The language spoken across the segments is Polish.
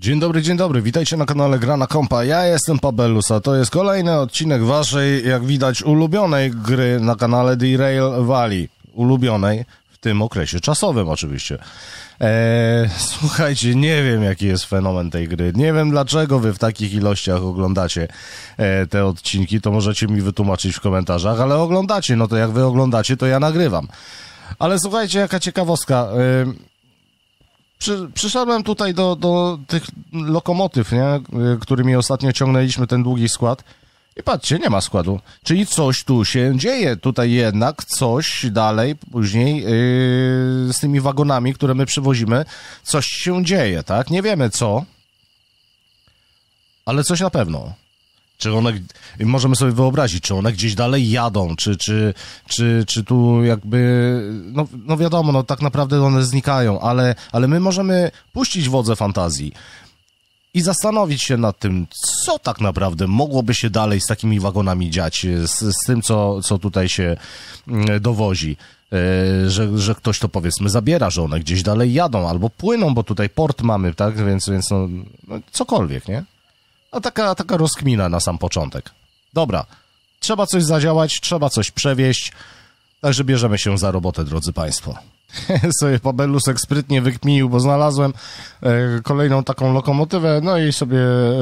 Dzień dobry, dzień dobry, witajcie na kanale Grana Kompa. Ja jestem Pabellus, a to jest kolejny odcinek waszej, jak widać, ulubionej gry na kanale Derail Valley. Ulubionej w tym okresie czasowym oczywiście. Eee, słuchajcie, nie wiem jaki jest fenomen tej gry. Nie wiem dlaczego wy w takich ilościach oglądacie e, te odcinki, to możecie mi wytłumaczyć w komentarzach, ale oglądacie, no to jak wy oglądacie, to ja nagrywam. Ale słuchajcie, jaka ciekawostka. E, przy, przyszedłem tutaj do, do tych lokomotyw, nie? Y, którymi ostatnio ciągnęliśmy ten długi skład. I patrzcie, nie ma składu. Czyli coś tu się dzieje. Tutaj jednak coś dalej, później yy, z tymi wagonami, które my przywozimy, coś się dzieje, tak? Nie wiemy co, ale coś na pewno. Czy one, możemy sobie wyobrazić, czy one gdzieś dalej jadą, czy, czy, czy, czy tu jakby, no, no wiadomo, no tak naprawdę one znikają, ale, ale my możemy puścić wodze fantazji i zastanowić się nad tym, co tak naprawdę mogłoby się dalej z takimi wagonami dziać, z, z tym, co, co tutaj się mm, dowozi. E, że, że ktoś to powiedzmy zabiera, że one gdzieś dalej jadą albo płyną, bo tutaj port mamy, tak? Więc, więc no, no cokolwiek, nie? A taka, taka rozkmina na sam początek. Dobra, trzeba coś zadziałać, trzeba coś przewieźć, także bierzemy się za robotę, drodzy Państwo. sobie Pabelusek sprytnie wykminił, bo znalazłem e, kolejną taką lokomotywę, no i sobie e,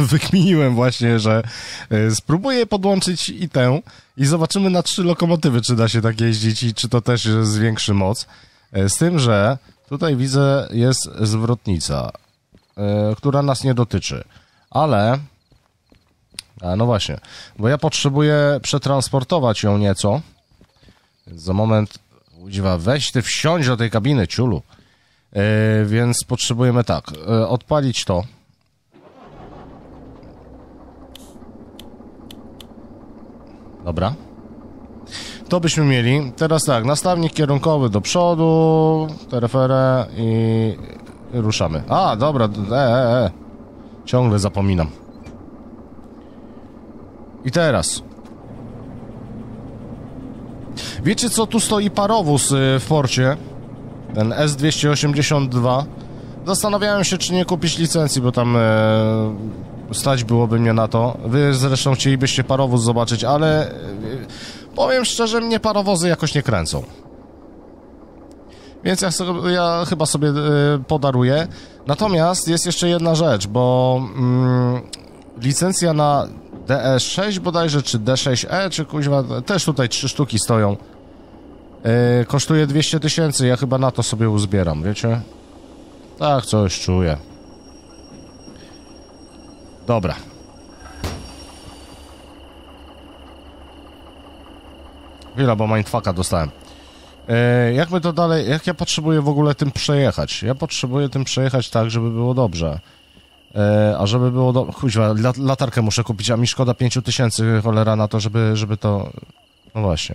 wykminiłem właśnie, że e, spróbuję podłączyć i tę i zobaczymy na trzy lokomotywy, czy da się tak jeździć i czy to też zwiększy moc. E, z tym, że tutaj widzę jest zwrotnica, e, która nas nie dotyczy. Ale. A no właśnie, bo ja potrzebuję przetransportować ją nieco. Więc za moment. Udziwa, weź ty wsiądź do tej kabiny, ciulu. Yy, więc potrzebujemy tak. Yy, odpalić to. Dobra. To byśmy mieli. Teraz tak, nastawnik kierunkowy do przodu, tereferę i ruszamy. A, dobra, e, e, e. Ciągle zapominam. I teraz. Wiecie co, tu stoi parowóz y, w porcie. Ten S282. Zastanawiałem się, czy nie kupić licencji, bo tam e, stać byłoby mnie na to. Wy zresztą chcielibyście parowóz zobaczyć, ale e, powiem szczerze, mnie parowozy jakoś nie kręcą. Więc ja, sobie, ja chyba sobie y, podaruję. Natomiast jest jeszcze jedna rzecz, bo mm, licencja na DS6 bodajże, czy D6E, czy kuźwa, też tutaj trzy sztuki stoją. Yy, kosztuje 200 tysięcy, ja chyba na to sobie uzbieram, wiecie? Tak, coś czuję. Dobra. Chwila, bo mindfucka dostałem. E, jak my to dalej, jak ja potrzebuję w ogóle tym przejechać? Ja potrzebuję tym przejechać tak, żeby było dobrze. E, a żeby było dobrze, chuźwa, latarkę muszę kupić, a mi szkoda 5000 cholera na to, żeby, żeby to... No właśnie.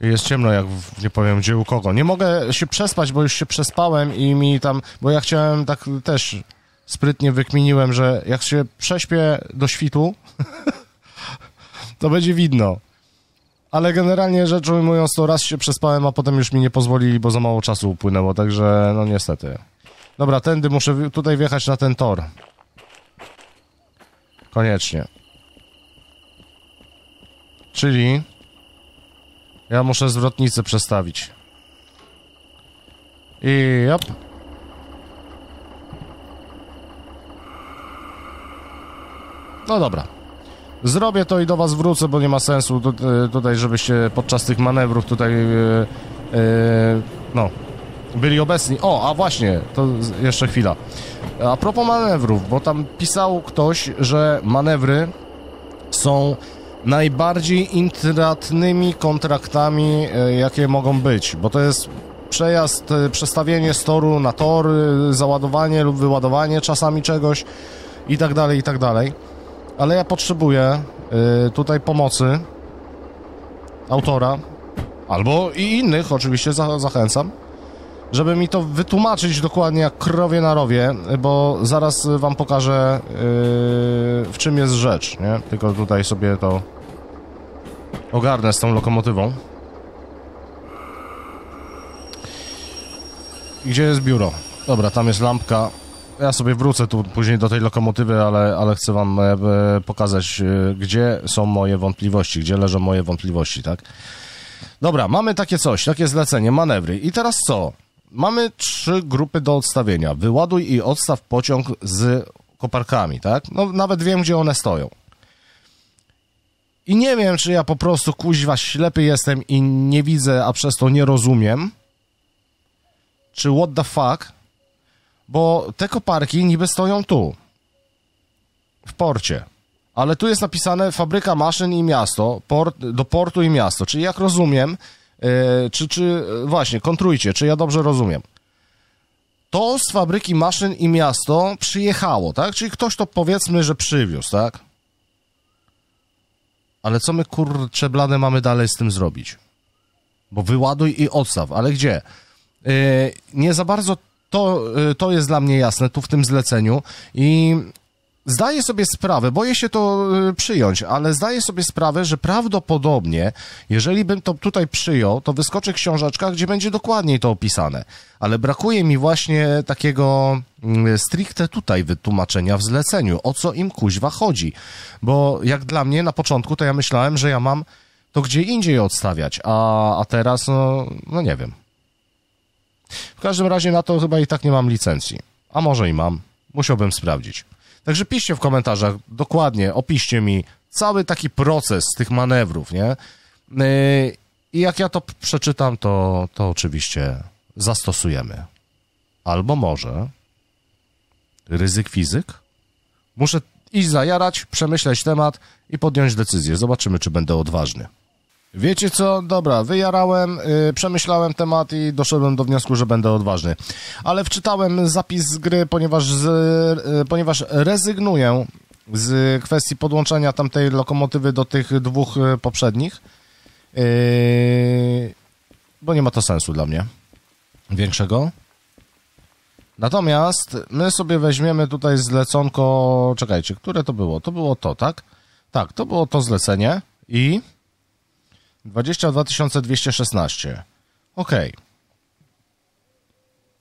Jest ciemno, jak w, nie powiem gdzie u kogo. Nie mogę się przespać, bo już się przespałem i mi tam, bo ja chciałem tak też sprytnie wykminiłem, że jak się prześpię do świtu, to będzie widno. Ale generalnie rzecz ujmując, to raz się przespałem, a potem już mi nie pozwolili, bo za mało czasu upłynęło, także no niestety. Dobra, tędy muszę tutaj wjechać na ten tor. Koniecznie. Czyli ja muszę zwrotnicę przestawić. I jop. No dobra. Zrobię to i do was wrócę, bo nie ma sensu e, tutaj, żebyście podczas tych manewrów tutaj, yy, yy, no, byli obecni. O, a właśnie, to jeszcze chwila. A propos manewrów, bo tam pisał ktoś, że manewry są najbardziej intratnymi kontraktami, jakie mogą być, bo to jest przejazd, przestawienie z toru na tor, załadowanie lub wyładowanie czasami czegoś i tak dalej, i tak dalej ale ja potrzebuję y, tutaj pomocy autora, albo i innych, oczywiście za, zachęcam, żeby mi to wytłumaczyć dokładnie jak krowie na rowie, bo zaraz wam pokażę yy, w czym jest rzecz, nie? Tylko tutaj sobie to ogarnę z tą lokomotywą. Gdzie jest biuro? Dobra, tam jest lampka. Ja sobie wrócę tu później do tej lokomotywy, ale, ale chcę wam e, pokazać, e, gdzie są moje wątpliwości, gdzie leżą moje wątpliwości, tak? Dobra, mamy takie coś, takie zlecenie, manewry. I teraz co? Mamy trzy grupy do odstawienia. Wyładuj i odstaw pociąg z koparkami, tak? No nawet wiem, gdzie one stoją. I nie wiem, czy ja po prostu kuźwa ślepy jestem i nie widzę, a przez to nie rozumiem, czy what the fuck, bo te koparki niby stoją tu, w porcie. Ale tu jest napisane fabryka maszyn i miasto, port, do portu i miasto. Czyli jak rozumiem, yy, czy, czy właśnie, kontrujcie, czy ja dobrze rozumiem. To z fabryki maszyn i miasto przyjechało, tak? Czyli ktoś to powiedzmy, że przywiózł, tak? Ale co my kurcze blane mamy dalej z tym zrobić? Bo wyładuj i odstaw, ale gdzie? Yy, nie za bardzo to, yy, to jest dla mnie jasne tu w tym zleceniu i zdaję sobie sprawę, boję się to yy, przyjąć, ale zdaję sobie sprawę, że prawdopodobnie, jeżeli bym to tutaj przyjął, to wyskoczy książeczka, gdzie będzie dokładniej to opisane. Ale brakuje mi właśnie takiego mm, stricte tutaj wytłumaczenia w zleceniu, o co im kuźwa chodzi. Bo jak dla mnie na początku, to ja myślałem, że ja mam to gdzie indziej odstawiać, a, a teraz, no, no nie wiem. W każdym razie na to chyba i tak nie mam licencji. A może i mam. Musiałbym sprawdzić. Także piszcie w komentarzach dokładnie, opiszcie mi cały taki proces tych manewrów, nie? Yy, I jak ja to przeczytam, to, to oczywiście zastosujemy. Albo może ryzyk fizyk? Muszę iść zajarać, przemyśleć temat i podjąć decyzję. Zobaczymy, czy będę odważny. Wiecie co? Dobra, wyjarałem, yy, przemyślałem temat i doszedłem do wniosku, że będę odważny. Ale wczytałem zapis z gry, ponieważ, z, yy, ponieważ rezygnuję z kwestii podłączenia tamtej lokomotywy do tych dwóch yy, poprzednich, yy, bo nie ma to sensu dla mnie większego. Natomiast my sobie weźmiemy tutaj zleconko, czekajcie, które to było? To było to, tak? Tak, to było to zlecenie i 22 216. Ok.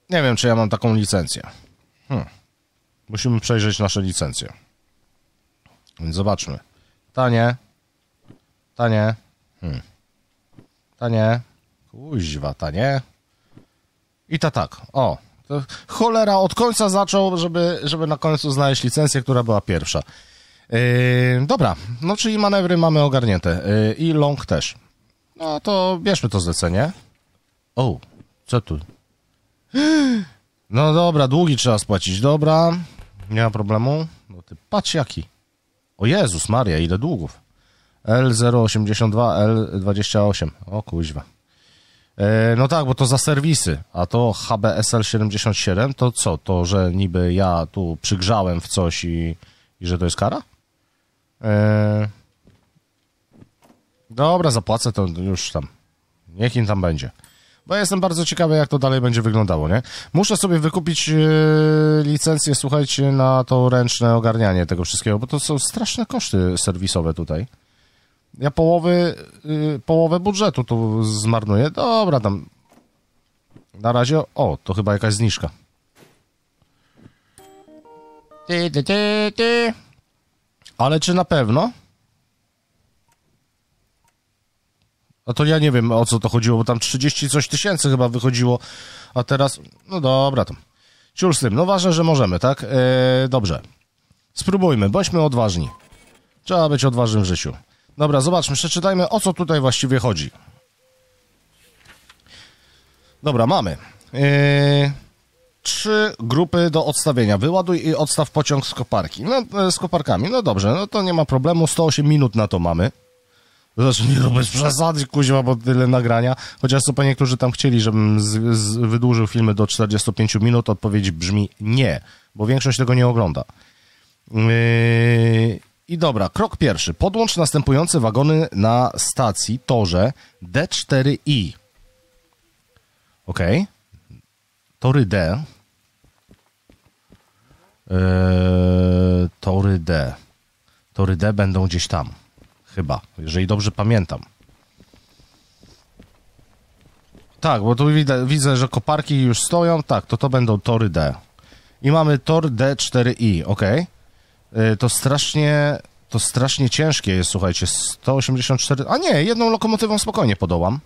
Nie wiem, czy ja mam taką licencję. Hmm. Musimy przejrzeć nasze licencje. Więc zobaczmy. Tanie. Tanie. Hmm. Tanie. Kuźwa, tanie. I ta tak. O. To cholera od końca zaczął, żeby, żeby na końcu znaleźć licencję, która była pierwsza. Yy, dobra, no czyli manewry mamy ogarnięte. Yy, I long też. No to bierzmy to zlecenie. O, co tu? No dobra, długi trzeba spłacić. Dobra, nie ma problemu. No ty patrz jaki. O Jezus Maria, ile długów. L082, L28. O kuźwa. E, no tak, bo to za serwisy, a to HBSL 77, to co? To, że niby ja tu przygrzałem w coś i, i że to jest kara? E, dobra, zapłacę to już tam. Niech im tam będzie. Bo ja jestem bardzo ciekawy, jak to dalej będzie wyglądało, nie? Muszę sobie wykupić e, licencję, słuchajcie, na to ręczne ogarnianie tego wszystkiego, bo to są straszne koszty serwisowe tutaj. Ja połowy, y, połowę budżetu tu zmarnuję. Dobra, tam. Na razie. O, to chyba jakaś zniżka. Ty, ty, ty, ty. Ale czy na pewno? A to ja nie wiem o co to chodziło, bo tam 30 coś tysięcy chyba wychodziło, a teraz. No dobra, tam. Ciur z tym. No ważne, że możemy, tak? Eee, dobrze. Spróbujmy, bądźmy odważni. Trzeba być odważnym w życiu. Dobra, zobaczmy, przeczytajmy o co tutaj właściwie chodzi. Dobra, mamy. Yy, trzy grupy do odstawienia. Wyładuj i odstaw pociąg z koparki. No, e, z koparkami. No dobrze, no to nie ma problemu. 108 minut na to mamy. Znaczy, nie no, bez przesady, kuźwa, bo tyle nagrania. Chociaż co panie, którzy tam chcieli, żebym z, z, wydłużył filmy do 45 minut, odpowiedź brzmi nie, bo większość tego nie ogląda. Yy, i dobra, krok pierwszy. Podłącz następujące wagony na stacji torze D4I. Ok. Tory D. Eee, tory D. Tory D będą gdzieś tam. Chyba, jeżeli dobrze pamiętam. Tak, bo tu widzę, widzę, że koparki już stoją. Tak, to to będą tory D. I mamy tor D4i, ok. To strasznie, to strasznie ciężkie jest, słuchajcie, 184... A nie, jedną lokomotywą spokojnie podołam.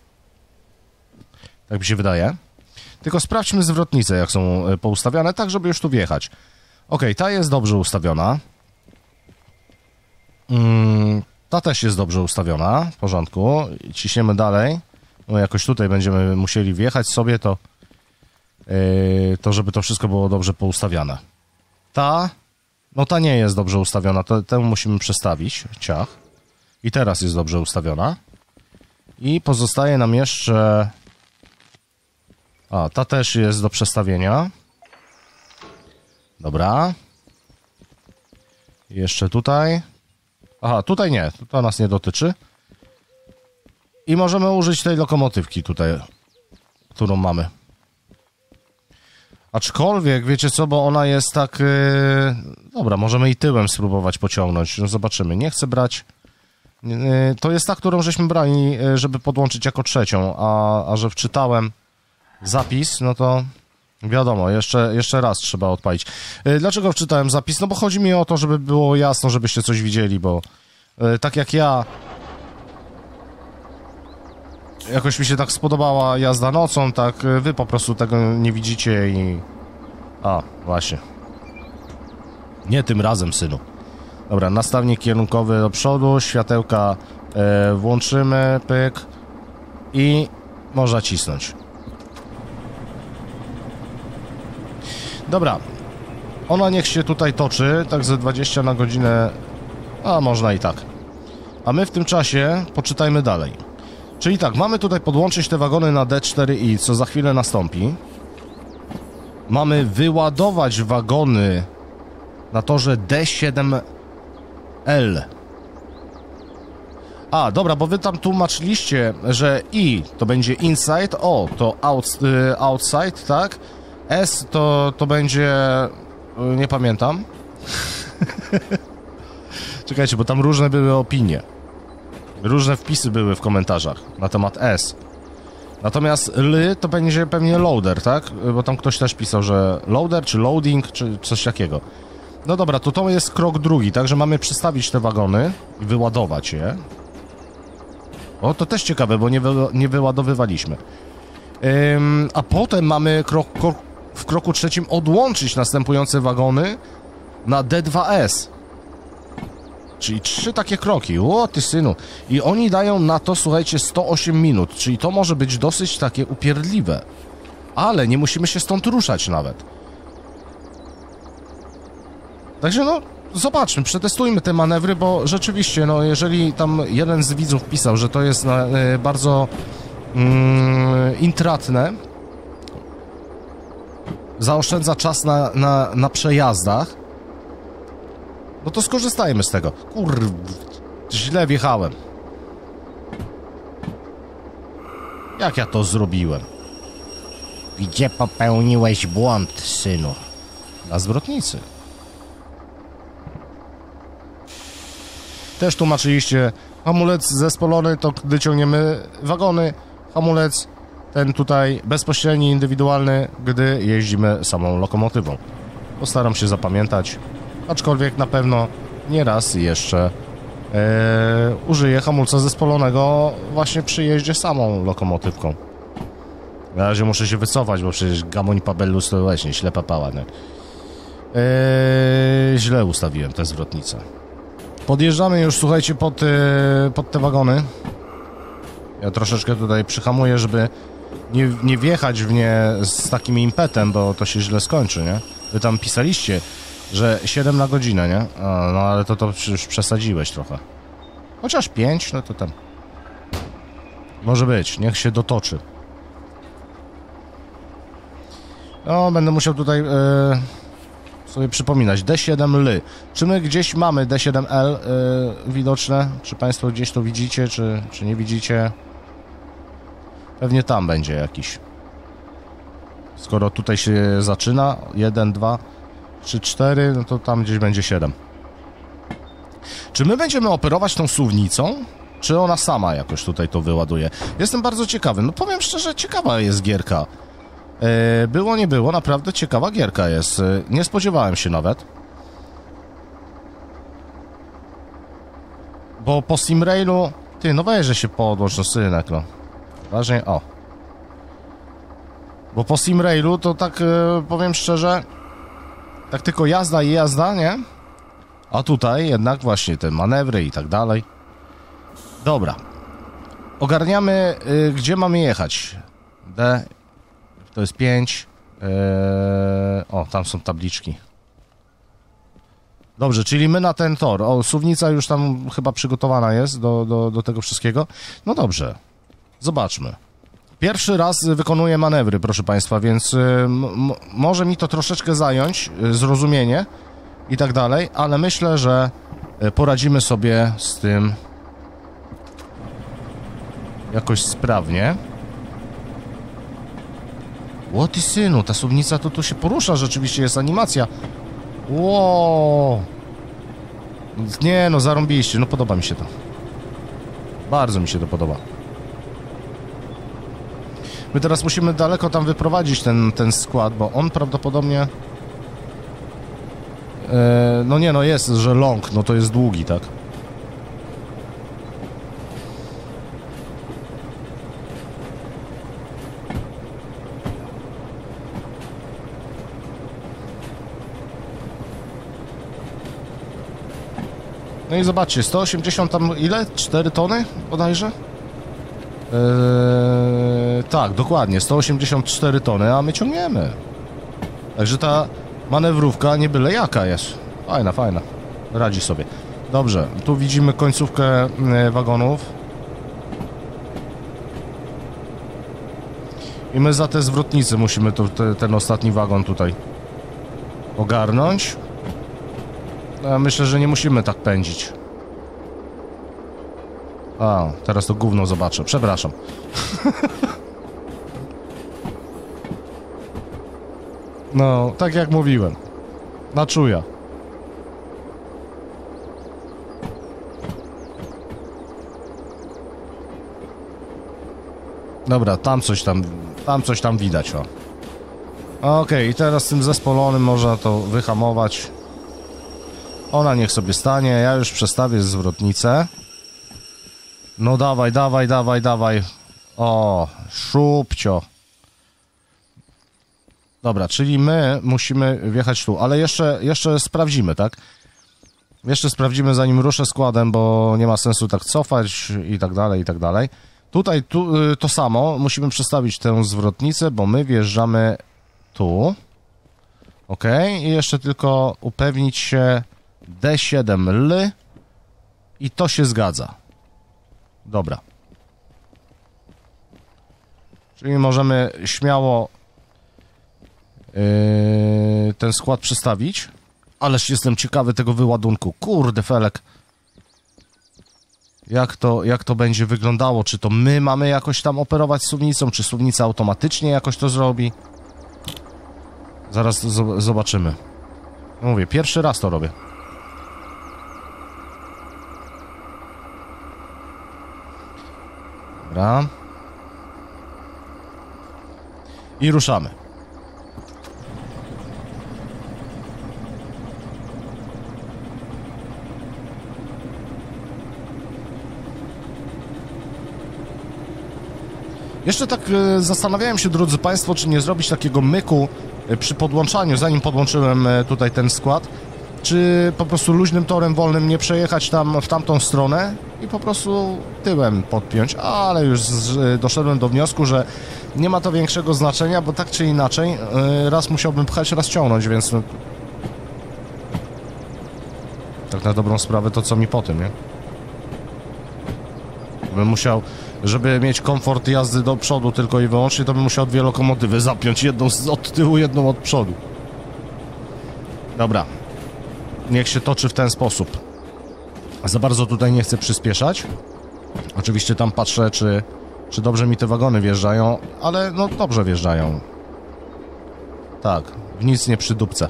Tak mi się wydaje. Tylko sprawdźmy zwrotnice, jak są e, poustawiane, tak żeby już tu wjechać. Ok, ta jest dobrze ustawiona. Mm, ta też jest dobrze ustawiona, w porządku. Ciśniemy dalej. No jakoś tutaj będziemy musieli wjechać sobie, to, yy, to żeby to wszystko było dobrze poustawiane. Ta, no ta nie jest dobrze ustawiona, to, musimy przestawić, ciach. I teraz jest dobrze ustawiona. I pozostaje nam jeszcze... A, ta też jest do przestawienia. Dobra. Jeszcze tutaj. Aha, tutaj nie, to nas nie dotyczy. I możemy użyć tej lokomotywki tutaj, którą mamy. Aczkolwiek, wiecie co, bo ona jest tak... Yy... Dobra, możemy i tyłem spróbować pociągnąć. No zobaczymy. Nie chcę brać... Yy, to jest ta, którą żeśmy brali, yy, żeby podłączyć jako trzecią, a, a że wczytałem zapis, no to wiadomo, jeszcze, jeszcze raz trzeba odpalić. Yy, dlaczego wczytałem zapis? No bo chodzi mi o to, żeby było jasno, żebyście coś widzieli, bo yy, tak jak ja jakoś mi się tak spodobała jazda nocą, tak y, wy po prostu tego nie widzicie i... A, właśnie. Nie tym razem, synu. Dobra, nastawnik kierunkowy do przodu, światełka e, włączymy, pyk i można cisnąć. Dobra, ona niech się tutaj toczy, tak ze 20 na godzinę, a można i tak. A my w tym czasie poczytajmy dalej. Czyli tak, mamy tutaj podłączyć te wagony na D4i, co za chwilę nastąpi. Mamy wyładować wagony na torze D7L. A, dobra, bo wy tam tłumaczyliście, że I to będzie inside, O to out, y, outside, tak? S to, to będzie... Y, nie pamiętam. Czekajcie, bo tam różne były opinie. Różne wpisy były w komentarzach na temat S. Natomiast L to będzie pewnie loader, tak? Bo tam ktoś też pisał, że loader czy loading, czy coś takiego. No dobra, to to jest krok drugi, także mamy przestawić te wagony i wyładować je. O, to też ciekawe, bo nie, wy, nie wyładowywaliśmy. Ym, a potem mamy krok, krok, w kroku trzecim odłączyć następujące wagony na D2S. Czyli trzy takie kroki. O, ty synu. I oni dają na to, słuchajcie, 108 minut. Czyli to może być dosyć takie upierdliwe. Ale nie musimy się stąd ruszać nawet. Także no, zobaczmy, przetestujmy te manewry, bo rzeczywiście, no, jeżeli tam jeden z widzów pisał, że to jest e, bardzo mm, intratne, zaoszczędza czas na, na, na przejazdach, no to skorzystajmy z tego. Kur... Źle wjechałem. Jak ja to zrobiłem? Gdzie popełniłeś błąd, synu? Na zwrotnicy. Też tłumaczyliście, hamulec zespolony to gdy ciągniemy wagony, hamulec ten tutaj bezpośredni, indywidualny, gdy jeździmy samą lokomotywą. Postaram się zapamiętać aczkolwiek na pewno nieraz jeszcze e, użyję hamulca zespolonego właśnie przy jeździe samą lokomotywką. Na razie muszę się wycofać, bo przecież gamoń pabellus to właśnie ślepa pała? Eee, źle ustawiłem te zwrotnice. Podjeżdżamy już, słuchajcie, pod, e, pod te wagony. Ja troszeczkę tutaj przyhamuję, żeby nie, nie wjechać w nie z takim impetem, bo to się źle skończy, nie? Wy tam pisaliście, że 7 na godzinę, nie? A, no ale to, to już przesadziłeś trochę. Chociaż 5, no to tam. Może być, niech się dotoczy. No, będę musiał tutaj e, sobie przypominać. D7L. Czy my gdzieś mamy D7L e, widoczne? Czy Państwo gdzieś to widzicie, czy, czy nie widzicie? Pewnie tam będzie jakiś. Skoro tutaj się zaczyna, 1, 2, 3, 4, no to tam gdzieś będzie 7. Czy my będziemy operować tą suwnicą? czy ona sama jakoś tutaj to wyładuje. Jestem bardzo ciekawy. No powiem szczerze, ciekawa jest gierka. E, było, nie było, naprawdę ciekawa gierka jest. E, nie spodziewałem się nawet. Bo po Steamrailu... Ty, no weź, że się podłącz, no synek, no. Ważnie, o. Bo po Steamrailu to tak, e, powiem szczerze, tak tylko jazda i jazda, nie? A tutaj jednak właśnie te manewry i tak dalej. Dobra. Ogarniamy, y, gdzie mamy jechać. D. To jest 5. Eee, o, tam są tabliczki. Dobrze, czyli my na ten tor. O, suwnica już tam chyba przygotowana jest do, do, do tego wszystkiego. No dobrze. Zobaczmy. Pierwszy raz wykonuję manewry, proszę Państwa, więc y, może mi to troszeczkę zająć, y, zrozumienie i tak dalej, ale myślę, że y, poradzimy sobie z tym jakoś sprawnie. Ło ty synu, ta suwnica to tu się porusza, rzeczywiście jest animacja. Ło. Nie no, zarąbiliście, no podoba mi się to. Bardzo mi się to podoba. My teraz musimy daleko tam wyprowadzić ten, ten skład, bo on prawdopodobnie... E, no nie, no jest, że long, no to jest długi, tak? No i zobaczcie, 180 tam ile? 4 tony bodajże? Eee, tak, dokładnie, 184 tony, a my ciągniemy. Także ta manewrówka nie byle jaka jest. Fajna, fajna. Radzi sobie. Dobrze, tu widzimy końcówkę e, wagonów. I my za te zwrotnice musimy to, te, ten ostatni wagon tutaj ogarnąć. Ja myślę, że nie musimy tak pędzić. A, teraz to gówno zobaczę. Przepraszam. no, tak jak mówiłem. Na czuja. Dobra, tam coś tam, tam coś tam widać, o. Okej, i teraz tym zespolonym można to wyhamować. Ona niech sobie stanie, ja już przestawię zwrotnicę. No dawaj, dawaj, dawaj, dawaj. O, szubcio. Dobra, czyli my musimy wjechać tu, ale jeszcze, jeszcze sprawdzimy, tak? Jeszcze sprawdzimy zanim ruszę składem, bo nie ma sensu tak cofać i tak dalej, i tak dalej. Tutaj tu, y, to samo, musimy przestawić tę zwrotnicę, bo my wjeżdżamy tu. Ok, i jeszcze tylko upewnić się D7L i to się zgadza. Dobra. Czyli możemy śmiało yy, ten skład przestawić. Ależ jestem ciekawy tego wyładunku. Kurde, Felek. Jak to, jak to będzie wyglądało? Czy to my mamy jakoś tam operować suwnicą, czy suwnica automatycznie jakoś to zrobi? Zaraz zo- zobaczymy. Mówię, pierwszy raz to robię. Dobra. I ruszamy. Jeszcze tak e, zastanawiałem się, drodzy Państwo, czy nie zrobić takiego myku e, przy podłączaniu, zanim podłączyłem e, tutaj ten skład, czy po prostu luźnym torem wolnym nie przejechać tam w tamtą stronę i po prostu tyłem podpiąć, ale już z, doszedłem do wniosku, że nie ma to większego znaczenia, bo tak czy inaczej e, raz musiałbym pchać, raz ciągnąć, więc no, tak na dobrą sprawę to co mi po tym, nie? Bym musiał, żeby mieć komfort jazdy do przodu tylko i wyłącznie, to bym musiał dwie lokomotywy zapiąć, jedną od tyłu, jedną od przodu. Dobra. Niech się toczy w ten sposób. Za bardzo tutaj nie chcę przyspieszać. Oczywiście tam patrzę, czy, czy dobrze mi te wagony wjeżdżają, ale no dobrze wjeżdżają. Tak, w nic nie przydupcę.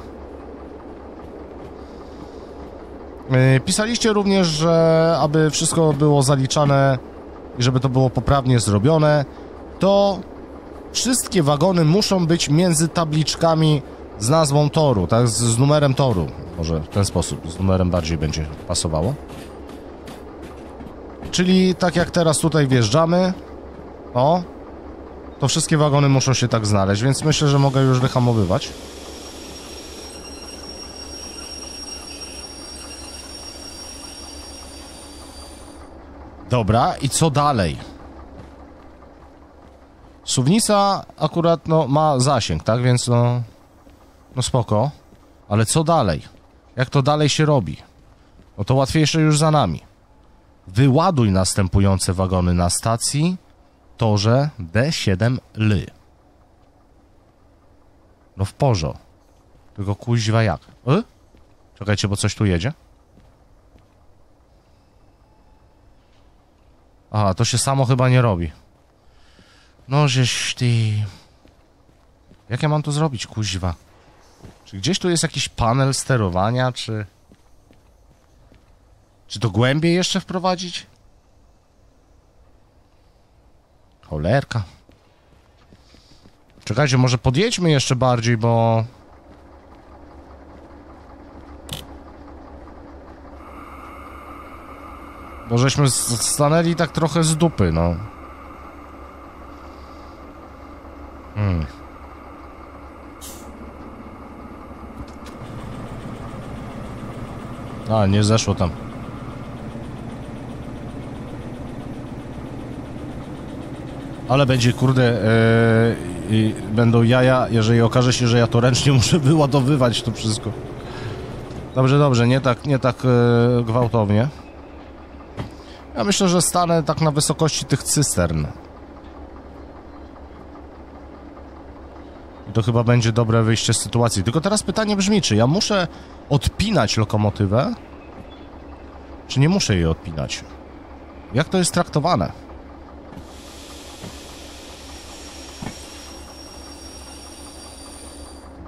Yy, pisaliście również, że aby wszystko było zaliczane i żeby to było poprawnie zrobione, to wszystkie wagony muszą być między tabliczkami z nazwą toru, tak? Z, z numerem toru. Może w ten sposób, z numerem bardziej będzie pasowało. Czyli tak jak teraz tutaj wjeżdżamy, o, to wszystkie wagony muszą się tak znaleźć, więc myślę, że mogę już wyhamowywać. Dobra, i co dalej? Suwnica akurat no, ma zasięg, tak? Więc no, no spoko. Ale co dalej? Jak to dalej się robi? No to łatwiejsze już za nami. Wyładuj następujące wagony na stacji torze D7 Ly. No w porzo. Tylko kuźwa jak? Y? Czekajcie, bo coś tu jedzie. Aha, to się samo chyba nie robi. No żeś ty... Jak ja mam to zrobić, kuźwa? Czy gdzieś tu jest jakiś panel sterowania, czy... Czy to głębiej jeszcze wprowadzić? Cholerka. Czekajcie, może podjedźmy jeszcze bardziej, bo... Bo żeśmy stanęli tak trochę z dupy, no. Hmm. A, nie zeszło tam. Ale będzie, kurde, i będą jaja, jeżeli okaże się, że ja to ręcznie muszę wyładowywać to wszystko. Dobrze, dobrze, nie tak, nie tak e, gwałtownie. Ja myślę, że stanę tak na wysokości tych cystern. To chyba będzie dobre wyjście z sytuacji. Tylko teraz pytanie brzmi, czy ja muszę odpinać lokomotywę? Czy nie muszę jej odpinać? Jak to jest traktowane?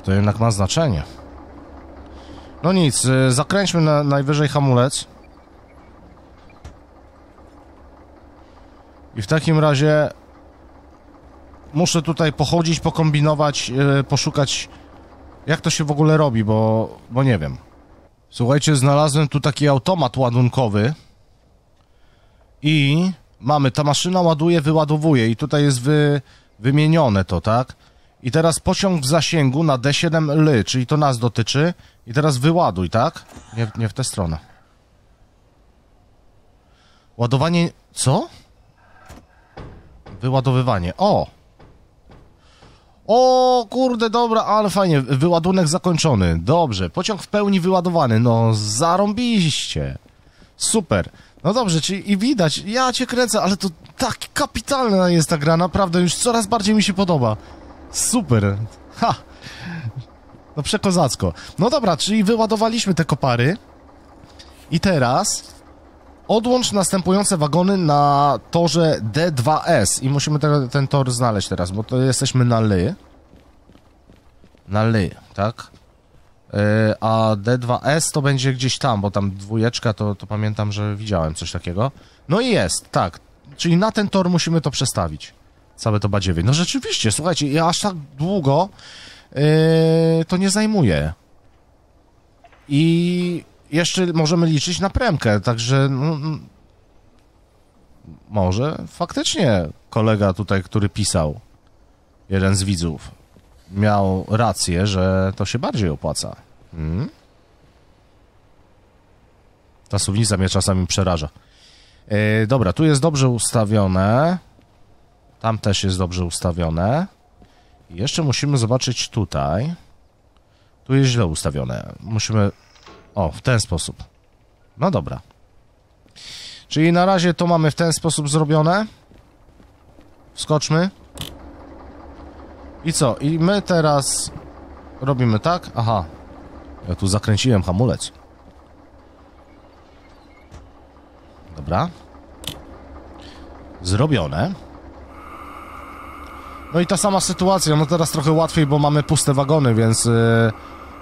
To jednak ma znaczenie. No nic, y, zakręćmy na najwyżej hamulec. I w takim razie muszę tutaj pochodzić, pokombinować, yy, poszukać jak to się w ogóle robi, bo, bo nie wiem. Słuchajcie, znalazłem tu taki automat ładunkowy i mamy, ta maszyna ładuje, wyładowuje i tutaj jest wy, wymienione to, tak? I teraz pociąg w zasięgu na D7 ly, czyli to nas dotyczy i teraz wyładuj, tak? Nie, nie w tę stronę. Ładowanie... co? Wyładowywanie. O! O, kurde, dobra, ale fajnie. Wyładunek zakończony. Dobrze. Pociąg w pełni wyładowany. No, zarąbiście. Super. No dobrze, czyli i widać, ja cię kręcę, ale to tak kapitalna jest ta gra, naprawdę już coraz bardziej mi się podoba. Super. Ha! No przekozacko. No dobra, czyli wyładowaliśmy te kopary. I teraz odłącz następujące wagony na torze D2S. I musimy te, ten tor znaleźć teraz, bo to jesteśmy na ly. Na ly, tak? Yy, a D2S to będzie gdzieś tam, bo tam dwójeczka to, to pamiętam, że widziałem coś takiego. No i jest, tak. Czyli na ten tor musimy to przestawić. Całe to badziewie. No rzeczywiście, słuchajcie, ja aż tak długo yy, to nie zajmuje. I jeszcze możemy liczyć na premkę, także no, może faktycznie kolega tutaj, który pisał, jeden z widzów, miał rację, że to się bardziej opłaca. Hmm? Ta suwnica mnie czasami przeraża. Yy, dobra, tu jest dobrze ustawione. Tam też jest dobrze ustawione. I jeszcze musimy zobaczyć tutaj. Tu jest źle ustawione. Musimy... O, w ten sposób. No dobra. Czyli na razie to mamy w ten sposób zrobione. Wskoczmy. I co? I my teraz robimy tak? Aha. Ja tu zakręciłem hamulec. Dobra. Zrobione. No i ta sama sytuacja, no teraz trochę łatwiej, bo mamy puste wagony, więc, yy,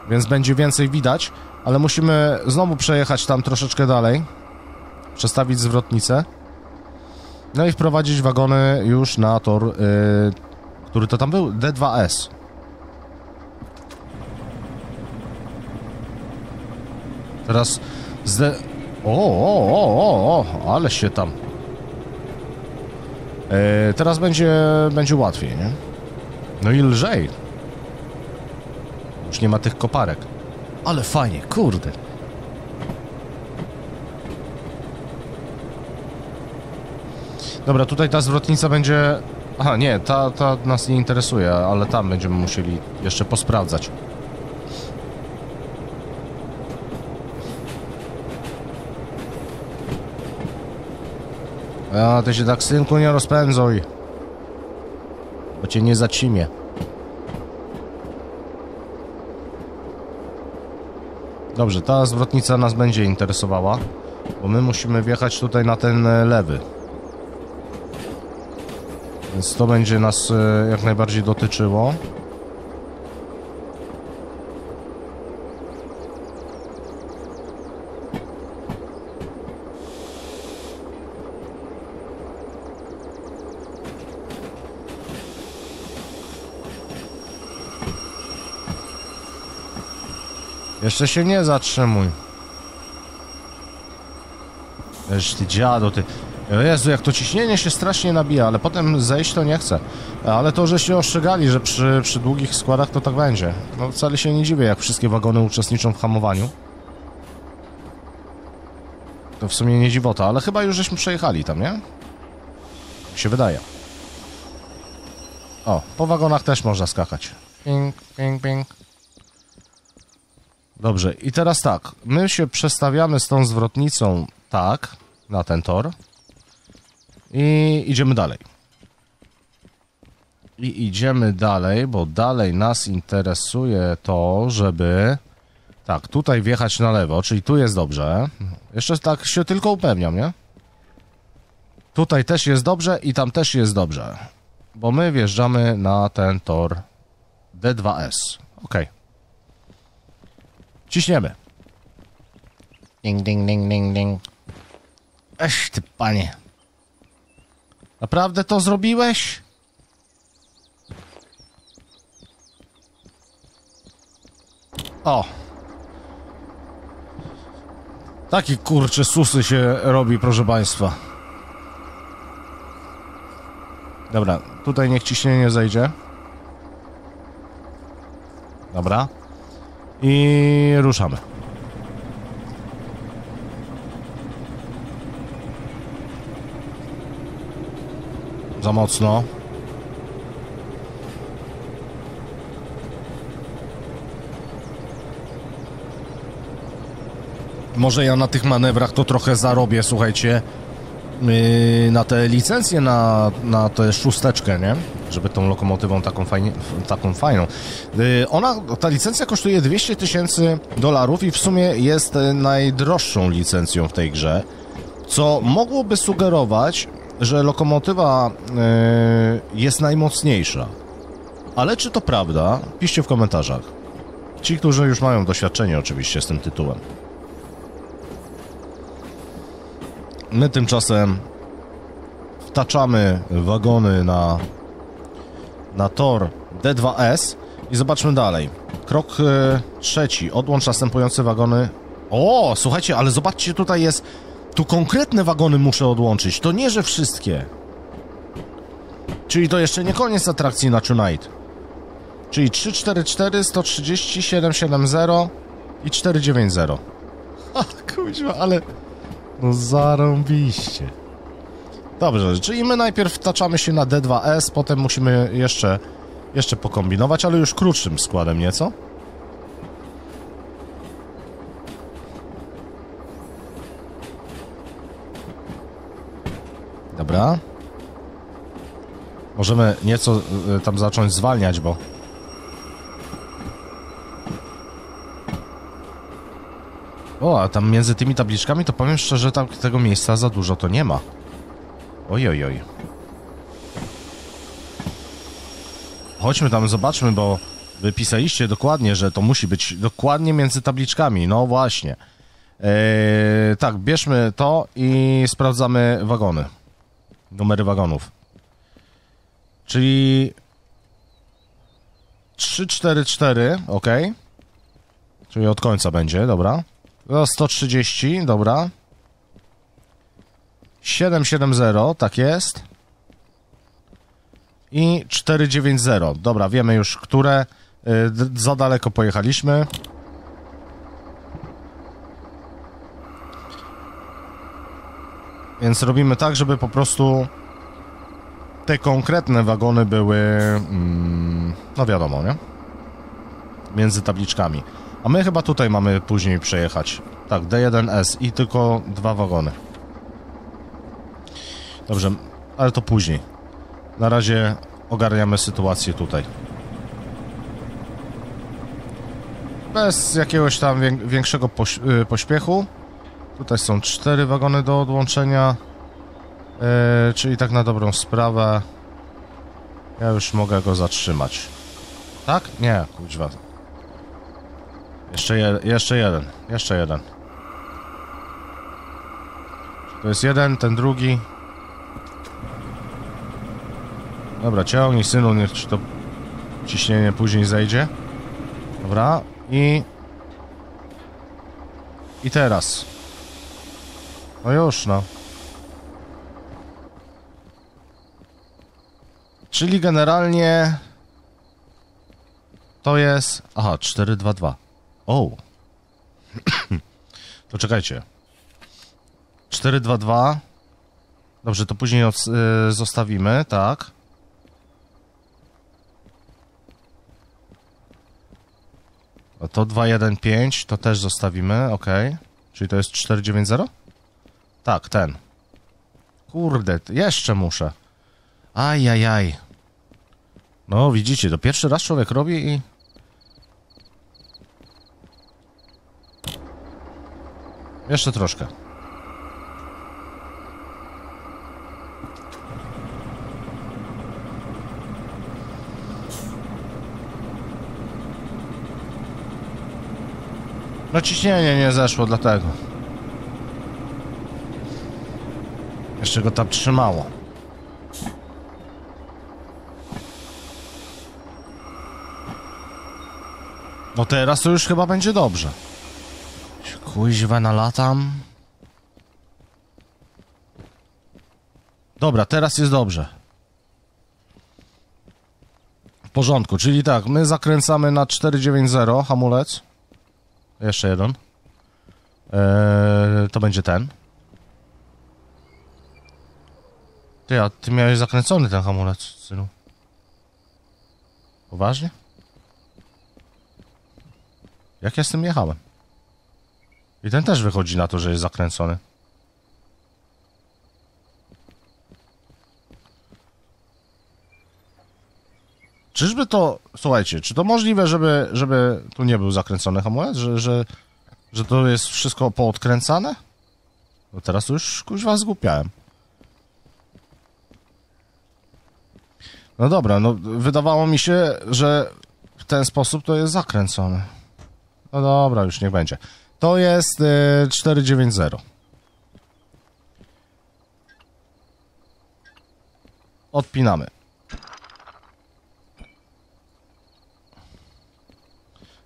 więc będzie więcej widać. Ale musimy znowu przejechać tam troszeczkę dalej, przestawić zwrotnicę, no i wprowadzić wagony już na tor, y, który to tam był? D2S. Teraz z D... O, o, o, o, ale się tam... E, teraz będzie, będzie łatwiej, nie? No i lżej. Już nie ma tych koparek. Ale fajnie, kurde. Dobra, tutaj ta zwrotnica będzie... Aha, nie, ta, ta nas nie interesuje, ale tam będziemy musieli jeszcze posprawdzać. A, ty się tak, synku, nie rozpędzuj. Bo cię nie zatrzymie. Dobrze, ta zwrotnica nas będzie interesowała, bo my musimy wjechać tutaj na ten e, lewy. Więc to będzie nas e, jak najbardziej dotyczyło. Jeszcze się nie zatrzymuj. Wiesz, ty dziadu, ty... Jezu, jak to ciśnienie się strasznie nabija, ale potem zejść to nie chce. Ale to, że się ostrzegali, że przy, przy długich składach to tak będzie. No wcale się nie dziwię, jak wszystkie wagony uczestniczą w hamowaniu. To w sumie nie dziwota, ale chyba już żeśmy przejechali tam, nie? Mi się wydaje. O, po wagonach też można skakać. Ping, ping, ping. Dobrze, i teraz tak. My się przestawiamy z tą zwrotnicą tak, na ten tor. I idziemy dalej. I idziemy dalej, bo dalej nas interesuje to, żeby... Tak, tutaj wjechać na lewo, czyli tu jest dobrze. Jeszcze tak się tylko upewniam, nie? Tutaj też jest dobrze i tam też jest dobrze. Bo my wjeżdżamy na ten tor D2S. Okej. Ciśniemy. Ding, ding, ding, ding, ding. Eś ty panie. Naprawdę to zrobiłeś? O. Takie kurcze susy się robi, proszę państwa. Dobra, tutaj niech ciśnienie zejdzie. Dobra. I ruszamy. Za mocno. Może ja na tych manewrach to trochę zarobię, słuchajcie. Yy, na te licencje, na, na tę szósteczkę, nie? Żeby tą lokomotywą taką, fajnie, taką fajną. Yy, ona, ta licencja kosztuje 200 tysięcy dolarów i w sumie jest najdroższą licencją w tej grze. Co mogłoby sugerować, że lokomotywa yy, jest najmocniejsza. Ale czy to prawda? Piszcie w komentarzach. Ci, którzy już mają doświadczenie oczywiście z tym tytułem. My tymczasem wtaczamy wagony na, na tor D2S i zobaczmy dalej. Krok e, trzeci. Odłącz następujące wagony. O, słuchajcie, ale zobaczcie, tutaj jest... Tu konkretne wagony muszę odłączyć. To nie, że wszystkie. Czyli to jeszcze nie koniec atrakcji na Tonight. Czyli 344, 130, 770 i 490. Ha, kuźwa, ale... No zarąbiście. Dobrze, czyli my najpierw wtaczamy się na D2S, potem musimy jeszcze, jeszcze pokombinować, ale już krótszym składem nieco. Dobra. Możemy nieco y, tam zacząć zwalniać, bo... O, a tam między tymi tabliczkami to powiem szczerze, tam tego miejsca za dużo to nie ma. Oj, oj, oj. Chodźmy tam, zobaczmy, bo Wy pisaliście dokładnie, że to musi być dokładnie między tabliczkami. No właśnie. Eee, tak, bierzmy to i sprawdzamy wagony. Numery wagonów. Czyli 344, ok. Czyli od końca będzie, dobra. No, 130, dobra. 770, tak jest. I 490. Dobra, wiemy już, które. Y, Za daleko pojechaliśmy. Więc robimy tak, żeby po prostu te konkretne wagony były, mm, no wiadomo, nie? Między tabliczkami. A my chyba tutaj mamy później przejechać. Tak, D1S i tylko dwa wagony. Dobrze, ale to później. Na razie ogarniamy sytuację tutaj. Bez jakiegoś tam wię- większego y, pośpiechu. Tutaj są cztery wagony do odłączenia. E, czyli tak na dobrą sprawę. Ja już mogę go zatrzymać. Tak? Nie, kuźwa. Jeszcze, je, jeszcze jeden. Jeszcze jeden. To jest jeden, ten drugi. Dobra, ciągnij synu, niech to ciśnienie później zejdzie. Dobra, i... I teraz. No już, no. Czyli generalnie... To jest... Aha, 422. O! to czekajcie. 422. Dobrze, to później od, y, zostawimy, tak. A to 215 to też zostawimy, ok. Czyli to jest 490? Tak, ten. Kurde, jeszcze muszę. Ajajaj. No, widzicie, to pierwszy raz człowiek robi i... Jeszcze troszkę. No ciśnienie nie zeszło dlatego. Jeszcze go tam trzymało. No teraz to już chyba będzie dobrze. Kuźwa nalatam. Dobra, teraz jest dobrze. W porządku, czyli tak, my zakręcamy na 490 hamulec. Jeszcze jeden. Eee, to będzie ten. Ty, a ty miałeś zakręcony ten hamulec, synu. Poważnie? Jak ja z tym jechałem? I ten też wychodzi na to, że jest zakręcony. Czyżby to, słuchajcie, czy to możliwe, żeby, żeby tu nie był zakręcony hamulec, że, że, że to jest wszystko poodkręcane? No teraz już kuźwa zgłupiałem. No dobra, no wydawało mi się, że w ten sposób to jest zakręcone. No dobra, już niech będzie. To jest y, 490. Odpinamy.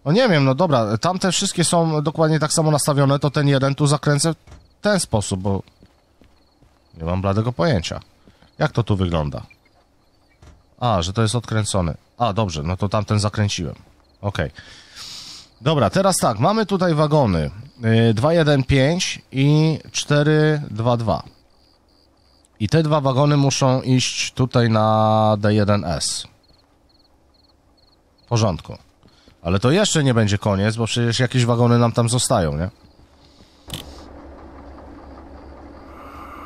No nie wiem, no dobra, tamte wszystkie są dokładnie tak samo nastawione, to ten jeden tu zakręcę w ten sposób, bo nie mam bladego pojęcia. Jak to tu wygląda? A, że to jest odkręcony. A, dobrze, no to tamten zakręciłem. Okej. Dobra, teraz tak, mamy tutaj wagony y, 215 i 422. I te dwa wagony muszą iść tutaj na D1S. W porządku. Ale to jeszcze nie będzie koniec, bo przecież jakieś wagony nam tam zostają, nie?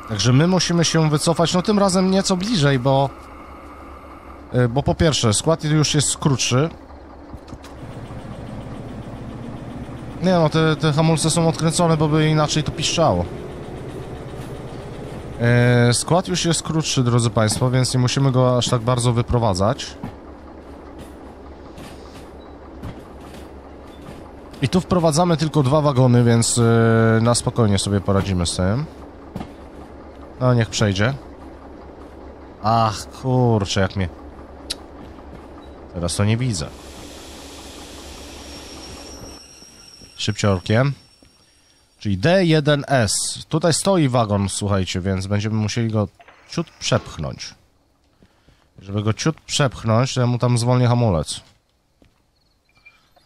Także my musimy się wycofać, no tym razem nieco bliżej, bo... y, Bo po pierwsze, skład już jest krótszy, Nie no, te, te hamulce są odkręcone, bo by inaczej to piszczało. E, skład już jest krótszy, drodzy Państwo, więc nie musimy go aż tak bardzo wyprowadzać. I tu wprowadzamy tylko dwa wagony, więc yy, na spokojnie sobie poradzimy z tym. No, niech przejdzie. Ach, kurczę, jak mnie... Teraz to nie widzę. Szybciorkiem. Czyli D1S. Tutaj stoi wagon, słuchajcie, więc będziemy musieli go ciut przepchnąć. Żeby go ciut przepchnąć, to ja mu tam zwolnię hamulec.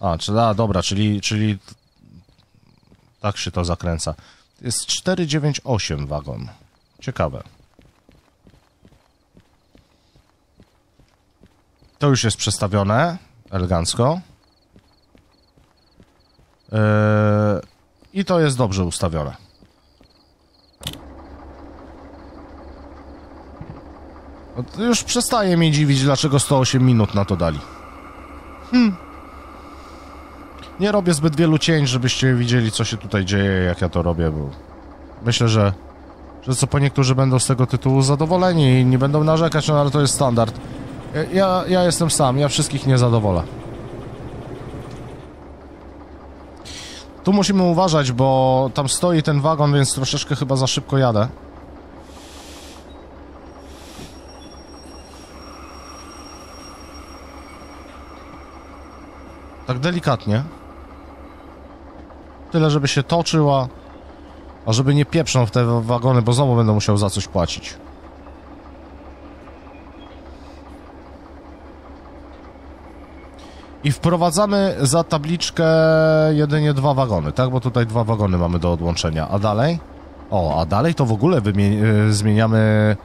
A, czy, a dobra, czyli, czyli tak się to zakręca. Jest 498 wagon. Ciekawe. To już jest przestawione elegancko. Yy, I to jest dobrze ustawione. No już przestaje mnie dziwić, dlaczego 108 minut na to dali. Hmm. Nie robię zbyt wielu cięć, żebyście widzieli, co się tutaj dzieje, jak ja to robię, bo myślę, że, że co po niektórzy będą z tego tytułu zadowoleni i nie będą narzekać, no ale to jest standard. Ja, ja jestem sam, ja wszystkich nie zadowolę. Tu musimy uważać, bo tam stoi ten wagon, więc troszeczkę chyba za szybko jadę. Tak delikatnie. Tyle, żeby się toczyła, a żeby nie pieprzął w te wagony, bo znowu będę musiał za coś płacić. I wprowadzamy za tabliczkę jedynie dwa wagony, tak? Bo tutaj dwa wagony mamy do odłączenia. A dalej? O, a dalej to w ogóle y, zmieniamy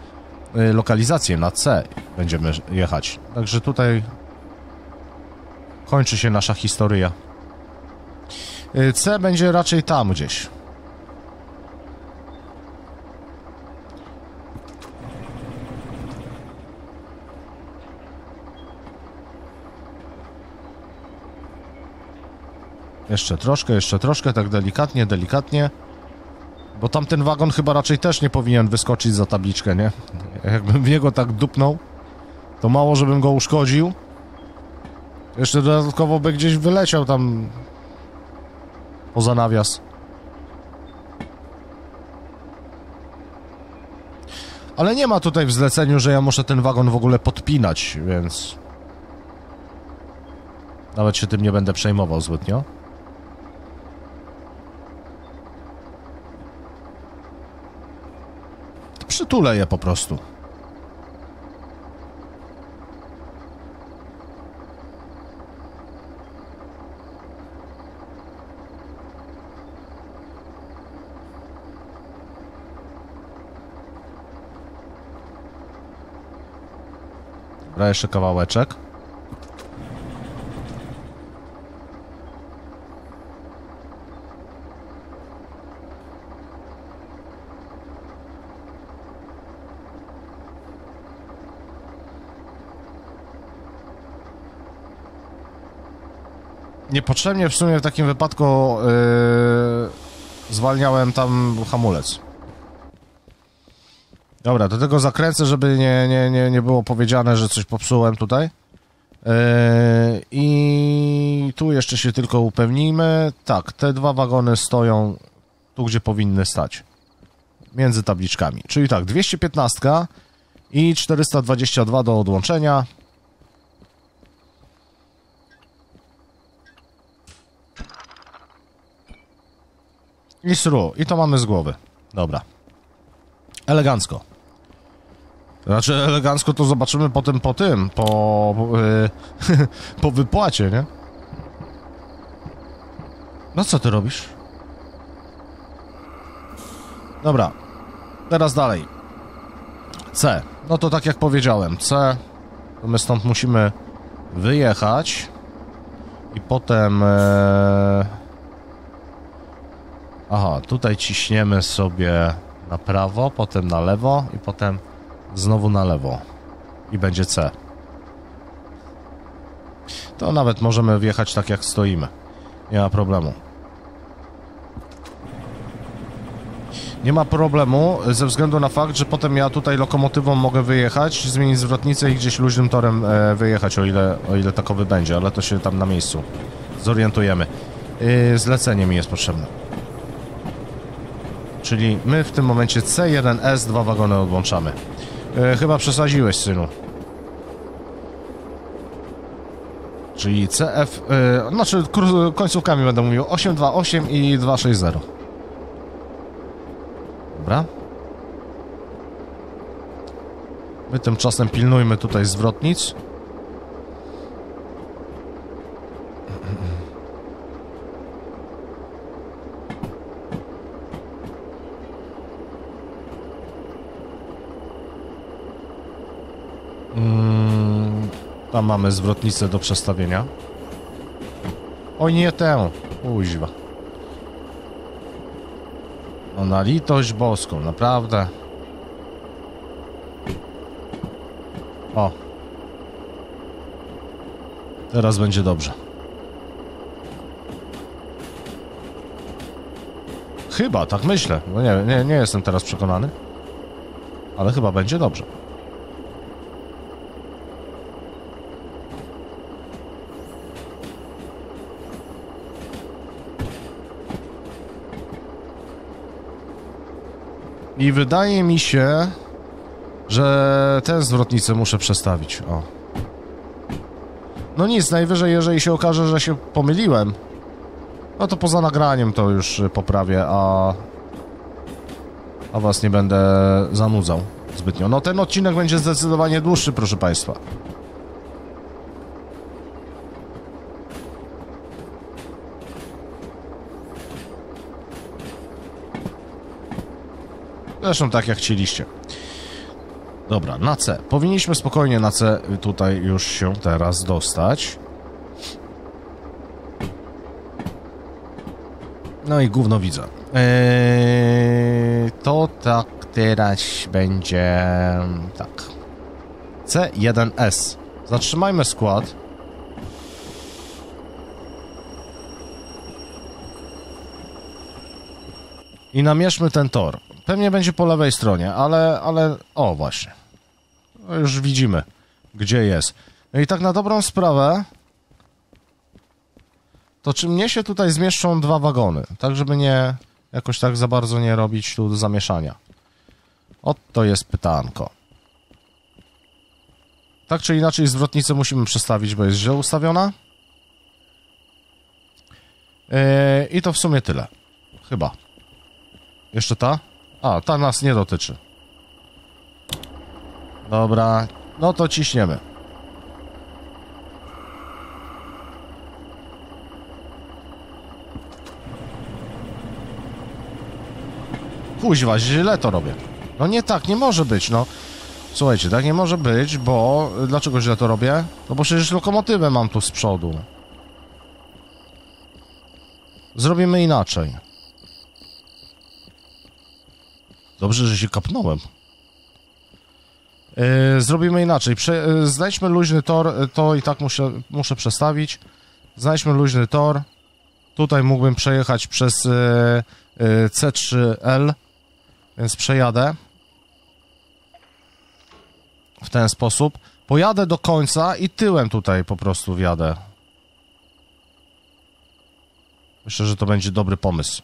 y, lokalizację na C. Będziemy jechać. Także tutaj kończy się nasza historia. Y, C będzie raczej tam gdzieś. Jeszcze troszkę, jeszcze troszkę, tak delikatnie, delikatnie. Bo tamten wagon chyba raczej też nie powinien wyskoczyć za tabliczkę, nie? Jakbym w niego tak dupnął, to mało, żebym go uszkodził. Jeszcze dodatkowo by gdzieś wyleciał tam poza nawias. Ale nie ma tutaj w zleceniu, że ja muszę ten wagon w ogóle podpinać, więc... Nawet się tym nie będę przejmował zbytnio. Przytulę je po prostu. Dobra, jeszcze kawałeczek. Niepotrzebnie w sumie w takim wypadku yy, zwalniałem tam hamulec. Dobra, do tego zakręcę, żeby nie, nie, nie, nie było powiedziane, że coś popsułem tutaj. Yy, I tu jeszcze się tylko upewnijmy. Tak, te dwa wagony stoją tu, gdzie powinny stać. Między tabliczkami. Czyli tak, 215 i 422 do odłączenia. I sru. I to mamy z głowy. Dobra. Elegancko. Znaczy elegancko to zobaczymy potem po tym, po, po, yy, po wypłacie, nie? No co ty robisz? Dobra. Teraz dalej. C. No to tak jak powiedziałem, C. To my stąd musimy wyjechać i potem... Yy... Aha, tutaj ciśniemy sobie na prawo, potem na lewo i potem znowu na lewo. I będzie C. To nawet możemy wjechać tak jak stoimy. Nie ma problemu. Nie ma problemu ze względu na fakt, że potem ja tutaj lokomotywą mogę wyjechać, zmienić zwrotnicę i gdzieś luźnym torem e, wyjechać, o ile, o ile takowy będzie, ale to się tam na miejscu zorientujemy. Yy, zlecenie mi jest potrzebne. Czyli my w tym momencie C1S dwa wagony odłączamy. Yy, chyba przesadziłeś, synu. Czyli CF, yy, znaczy kró- końcówkami będę mówił 828 i 260. Dobra. My tymczasem pilnujmy tutaj zwrotnic. Mamy zwrotnicę do przestawienia. Oj, nie tę. Uźwa. No na litość boską, naprawdę. O. Teraz będzie dobrze. Chyba, tak myślę. No nie, nie, nie jestem teraz przekonany. Ale chyba będzie dobrze. I wydaje mi się, że tę zwrotnicę muszę przestawić. O. No nic, najwyżej, jeżeli się okaże, że się pomyliłem, no to poza nagraniem to już poprawię, a... A was nie będę zanudzał zbytnio. No ten odcinek będzie zdecydowanie dłuższy, proszę państwa. Zresztą tak jak chcieliście. Dobra, na C. Powinniśmy spokojnie na C tutaj już się teraz dostać. No i gówno widzę. Eee, to tak teraz będzie... Tak. C1S. Zatrzymajmy skład. I namierzmy ten tor. Pewnie będzie po lewej stronie, ale, ale... O, właśnie. Już widzimy, gdzie jest. No i tak na dobrą sprawę... To czy mnie się tutaj zmieszczą dwa wagony? Tak, żeby nie... Jakoś tak za bardzo nie robić tu zamieszania. Oto jest pytanko. Tak czy inaczej zwrotnicę musimy przestawić, bo jest źle ustawiona. Yy, I to w sumie tyle. Chyba. Jeszcze ta? A, ta nas nie dotyczy. Dobra, no to ciśniemy. Kuźwa, źle to robię. No nie tak, nie może być, no. Słuchajcie, tak nie może być, bo... Dlaczego źle to robię? No bo przecież lokomotywę mam tu z przodu. Zrobimy inaczej. Dobrze, że się kapnąłem. Yy, zrobimy inaczej. Prze yy, znajdźmy luźny tor, yy, to i tak muszę, muszę przestawić. Znajdźmy luźny tor. Tutaj mógłbym przejechać przez yy, yy, C3L, więc przejadę. W ten sposób. Pojadę do końca i tyłem tutaj po prostu wjadę. Myślę, że to będzie dobry pomysł.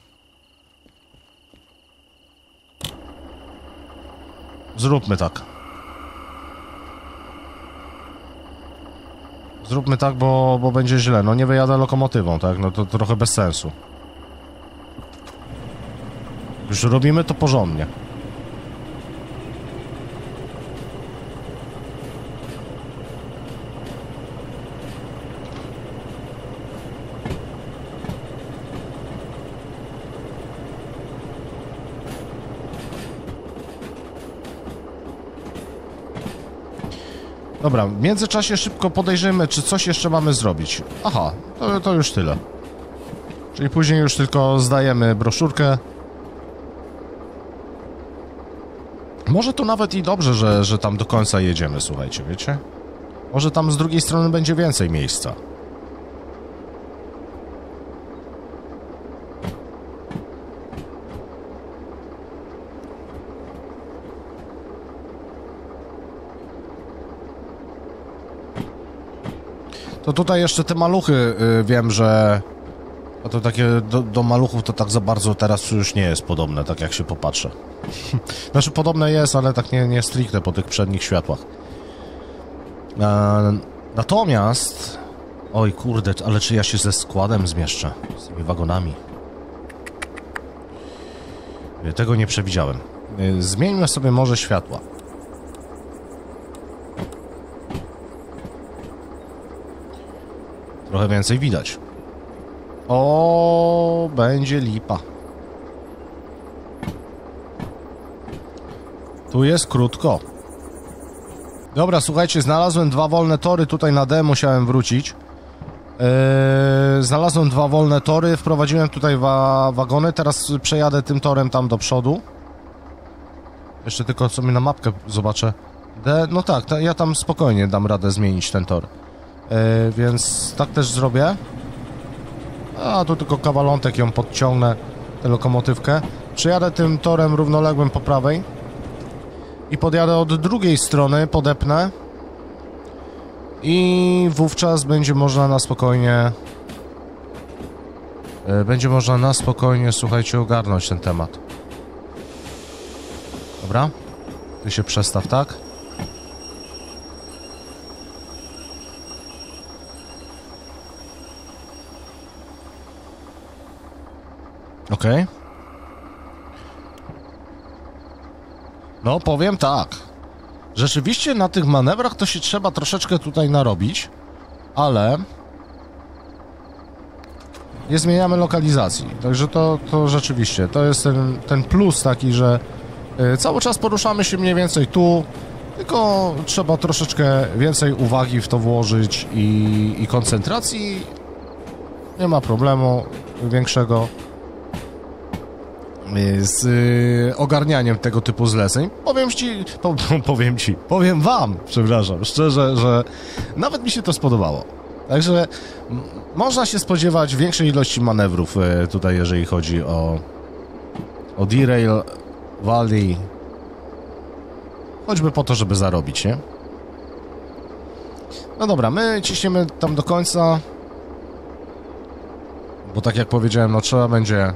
Zróbmy tak. Zróbmy tak, bo, bo będzie źle. No nie wyjadę lokomotywą, tak? No to trochę bez sensu. Już robimy to porządnie. Dobra, w międzyczasie szybko podejrzymy, czy coś jeszcze mamy zrobić. Aha, to, to już tyle. Czyli później już tylko zdajemy broszurkę. Może to nawet i dobrze, że, że tam do końca jedziemy, słuchajcie, wiecie? Może tam z drugiej strony będzie więcej miejsca. To tutaj jeszcze te maluchy y, wiem, że A to takie do, do maluchów to tak za bardzo teraz już nie jest podobne, tak jak się popatrzę. znaczy podobne jest, ale tak nie, nie stricte po tych przednich światłach. E, natomiast... Oj kurde, ale czy ja się ze składem zmieszczę? Z tymi wagonami. E, Tego nie przewidziałem. E, Zmieńmy sobie może światła. Trochę więcej widać. O, będzie lipa. Tu jest krótko. Dobra, słuchajcie, znalazłem dwa wolne tory. Tutaj na D musiałem wrócić. Yy, znalazłem dwa wolne tory, wprowadziłem tutaj wa wagony. Teraz przejadę tym torem tam do przodu. Jeszcze tylko sobie na mapkę zobaczę. D, no tak, ta, ja tam spokojnie dam radę zmienić ten tor. Yy, więc tak też zrobię. A tu tylko kawalątek ją podciągnę, tę lokomotywkę. Przejadę tym torem równoległym po prawej. I podjadę od drugiej strony, podepnę. I wówczas będzie można na spokojnie... e, Będzie można na spokojnie, słuchajcie, ogarnąć ten temat. Dobra? Ty się przestaw, tak? Okej. No, powiem tak. Rzeczywiście na tych manewrach to się trzeba troszeczkę tutaj narobić, ale nie zmieniamy lokalizacji. Także to, to rzeczywiście, to jest ten, ten plus taki, że y, cały czas poruszamy się mniej więcej tu, tylko trzeba troszeczkę więcej uwagi w to włożyć i, i koncentracji. Nie ma problemu większego z y, ogarnianiem tego typu zleceń. Powiem ci, po, powiem ci, powiem wam, przepraszam, szczerze, że nawet mi się to spodobało. Także można się spodziewać większej ilości manewrów y, tutaj, jeżeli chodzi o o derail, Wally, choćby po to, żeby zarobić, nie? No dobra, my ciśniemy tam do końca, bo tak jak powiedziałem, no trzeba będzie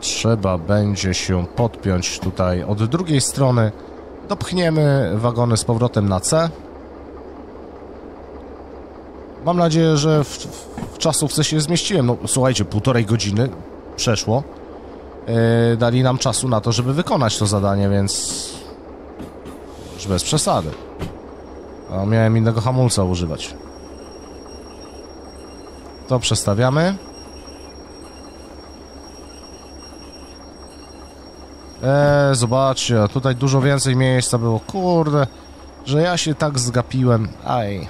trzeba będzie się podpiąć tutaj od drugiej strony. Dopchniemy wagony z powrotem na C. Mam nadzieję, że w, w, czasówce się zmieściłem. No słuchajcie, półtorej godziny przeszło. E, dali nam czasu na to, żeby wykonać to zadanie, więc już bez przesady. A miałem innego hamulca używać. To przestawiamy. Eee, zobaczcie, tutaj dużo więcej miejsca było. Kurde, że ja się tak zgapiłem. Aj.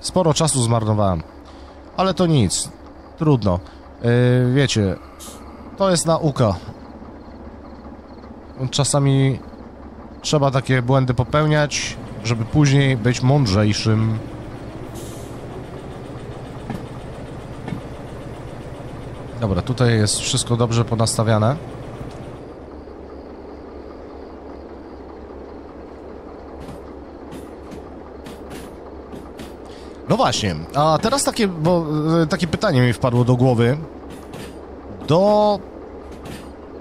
Sporo czasu zmarnowałem. Ale to nic. Trudno. Eee, wiecie, to jest nauka. Czasami trzeba takie błędy popełniać, żeby później być mądrzejszym. Dobra, tutaj jest wszystko dobrze ponastawiane. No właśnie, a teraz takie, bo, e, takie pytanie mi wpadło do głowy. Do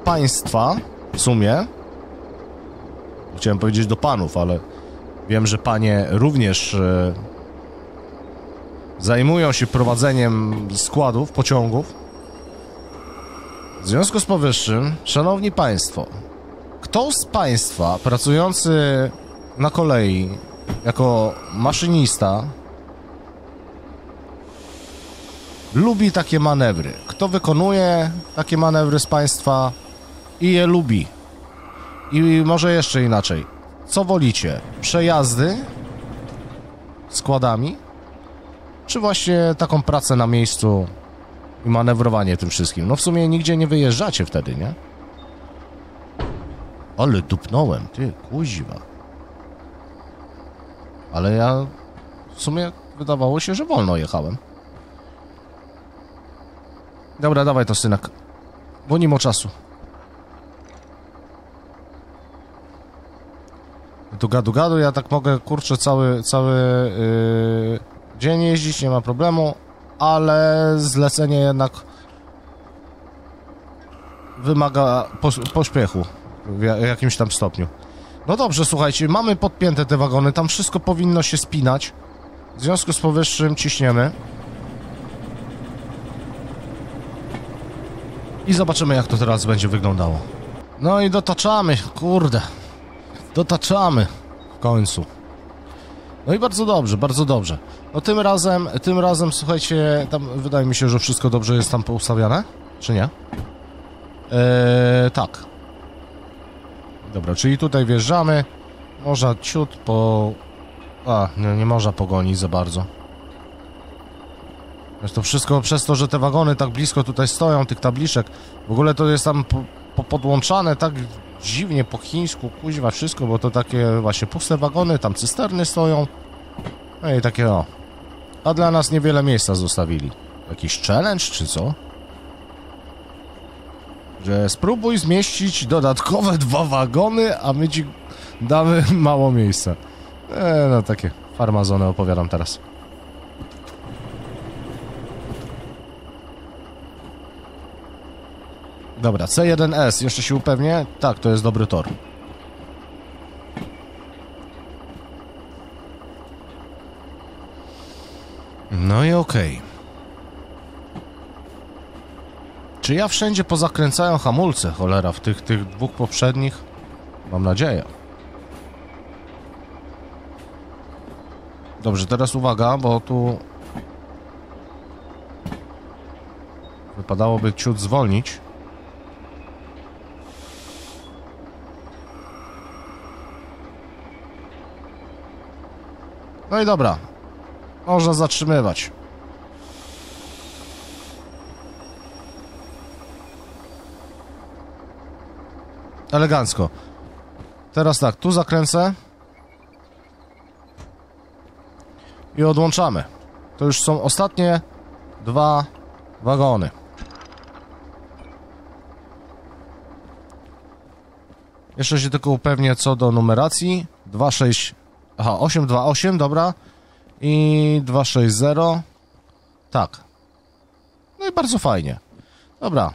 państwa w sumie. Chciałem powiedzieć do panów, ale wiem, że panie również e, zajmują się prowadzeniem składów, pociągów. W związku z powyższym, szanowni państwo, kto z państwa pracujący na kolei jako maszynista lubi takie manewry. Kto wykonuje takie manewry z Państwa i je lubi? I może jeszcze inaczej. Co wolicie? Przejazdy składami? Czy właśnie taką pracę na miejscu i manewrowanie tym wszystkim? No w sumie nigdzie nie wyjeżdżacie wtedy, nie? Ale dupnąłem, ty, kuźwa. Ale ja w sumie wydawało się, że wolno jechałem. Dobra, dawaj to, synek. Bo nie ma czasu. Tu gadu ja tak mogę, kurczę, cały, cały yy, dzień jeździć, nie ma problemu. ale zlecenie jednak wymaga pośpiechu w ja- jakimś tam stopniu. No dobrze, słuchajcie, mamy podpięte te wagony, tam wszystko powinno się spinać. W związku z powyższym ciśniemy. I zobaczymy, jak to teraz będzie wyglądało. No i dotaczamy, kurde. Dotaczamy w końcu. No i bardzo dobrze, bardzo dobrze. No tym razem, tym razem, słuchajcie, tam wydaje mi się, że wszystko dobrze jest tam poustawiane, czy nie? Eee, tak. Dobra, czyli tutaj wjeżdżamy. Można ciut po... A, nie, nie można pogonić za bardzo. To wszystko przez to, że te wagony tak blisko tutaj stoją, tych tabliczek. W ogóle to jest tam po, po podłączane tak dziwnie po chińsku, kuźwa, wszystko, bo to takie właśnie puste wagony, tam cysterny stoją. No i takie o. A dla nas niewiele miejsca zostawili. Jakiś challenge czy co? Że spróbuj zmieścić dodatkowe dwa wagony, a my ci damy mało miejsca. E, no takie farmazony opowiadam teraz. Dobra, C1S, jeszcze się upewnię. Tak, to jest dobry tor. No i okej. Czy ja wszędzie pozakręcają hamulce, cholera, w tych, tych dwóch poprzednich? Mam nadzieję. Dobrze, teraz uwaga, bo tu... Wypadałoby ciut zwolnić. No i dobra. Można zatrzymywać. Elegancko. Teraz tak, tu zakręcę. I odłączamy. To już są ostatnie dwa wagony. Jeszcze się tylko upewnię co do numeracji. 26. Aha, 828, dobra. I 260. Tak. No i bardzo fajnie. Dobra.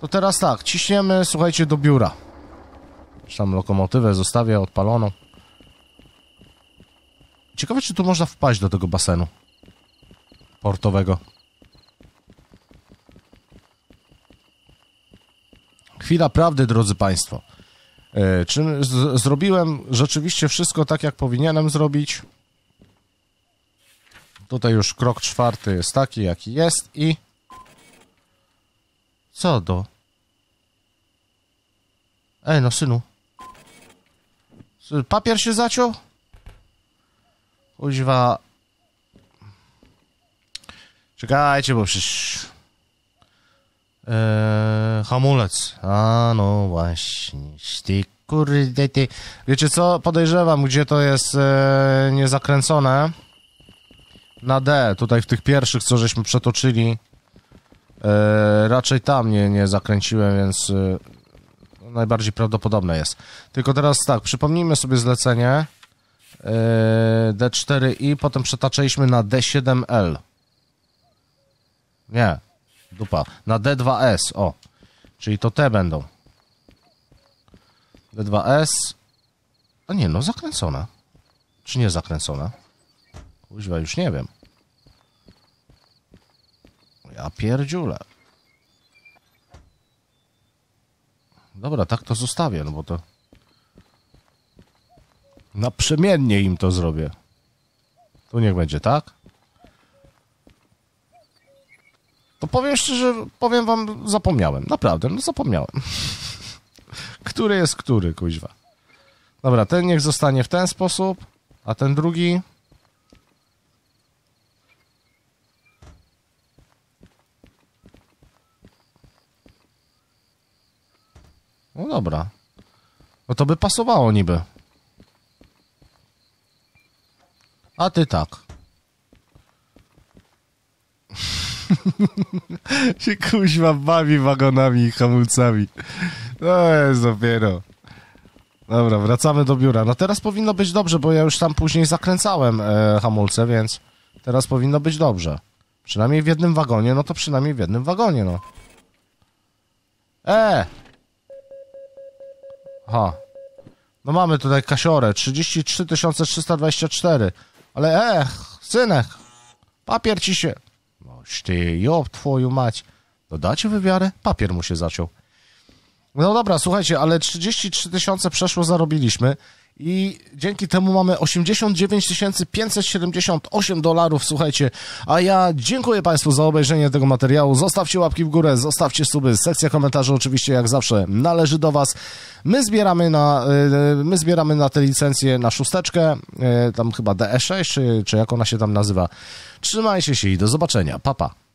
To teraz tak, ciśniemy, słuchajcie, do biura. Tam lokomotywę zostawię odpaloną. Ciekawe, czy tu można wpaść do tego basenu portowego. Chwila prawdy, drodzy Państwo. E, czy z- zrobiłem rzeczywiście wszystko tak, jak powinienem zrobić? Tutaj już krok czwarty jest taki, jaki jest i... Co do? Ej, no synu. Papier się zaciął? Kuźwa. Czekajcie, bo przecież... Eee, hamulec. A, no właśnie. Ty kurde, ty. Wiecie co? Podejrzewam, gdzie to jest e, niezakręcone. Na D, tutaj w tych pierwszych, co żeśmy przetoczyli. E, raczej tam nie, nie zakręciłem, więc e, najbardziej prawdopodobne jest. Tylko teraz tak, przypomnijmy sobie zlecenie. E, D4i, potem przetaczaliśmy na D7L. Nie, dupa. Na D2S, o. Czyli to te będą. D2S. A nie, no zakręcone. Czy nie zakręcone? Kuźwa, już nie wiem. Ja pierdziule. Dobra, tak to zostawię, no bo to... Naprzemiennie im to zrobię. Tu niech będzie, tak? To powiem szczerze, powiem wam, zapomniałem. Naprawdę, no zapomniałem. który jest który, kuźwa. Dobra, ten niech zostanie w ten sposób, a ten drugi... No dobra. No to by pasowało niby. A ty tak. się kuźwa bawi wagonami i hamulcami. To jest dopiero. Dobra, wracamy do biura. No teraz powinno być dobrze, bo ja już tam później zakręcałem e, hamulce, więc teraz powinno być dobrze. Przynajmniej w jednym wagonie, no to przynajmniej w jednym wagonie, no. E! Ha. No mamy tutaj kasiorę, 33 324. Ale ech, synek, papier ci się... Noś ty, job twoją mać. Dodacie wywiarę? Papier mu się zaciął. No dobra, słuchajcie, ale 33 tysiące przeszło zarobiliśmy i dzięki temu mamy 89 578 dolarów, słuchajcie. A ja dziękuję Państwu za obejrzenie tego materiału. Zostawcie łapki w górę, zostawcie suby. Sekcja komentarzy oczywiście jak zawsze należy do Was. My zbieramy na, y, my zbieramy na tę licencję na szósteczkę, y, tam chyba DE6, czy, czy jak ona się tam nazywa. Trzymajcie się i do zobaczenia. Pa, pa.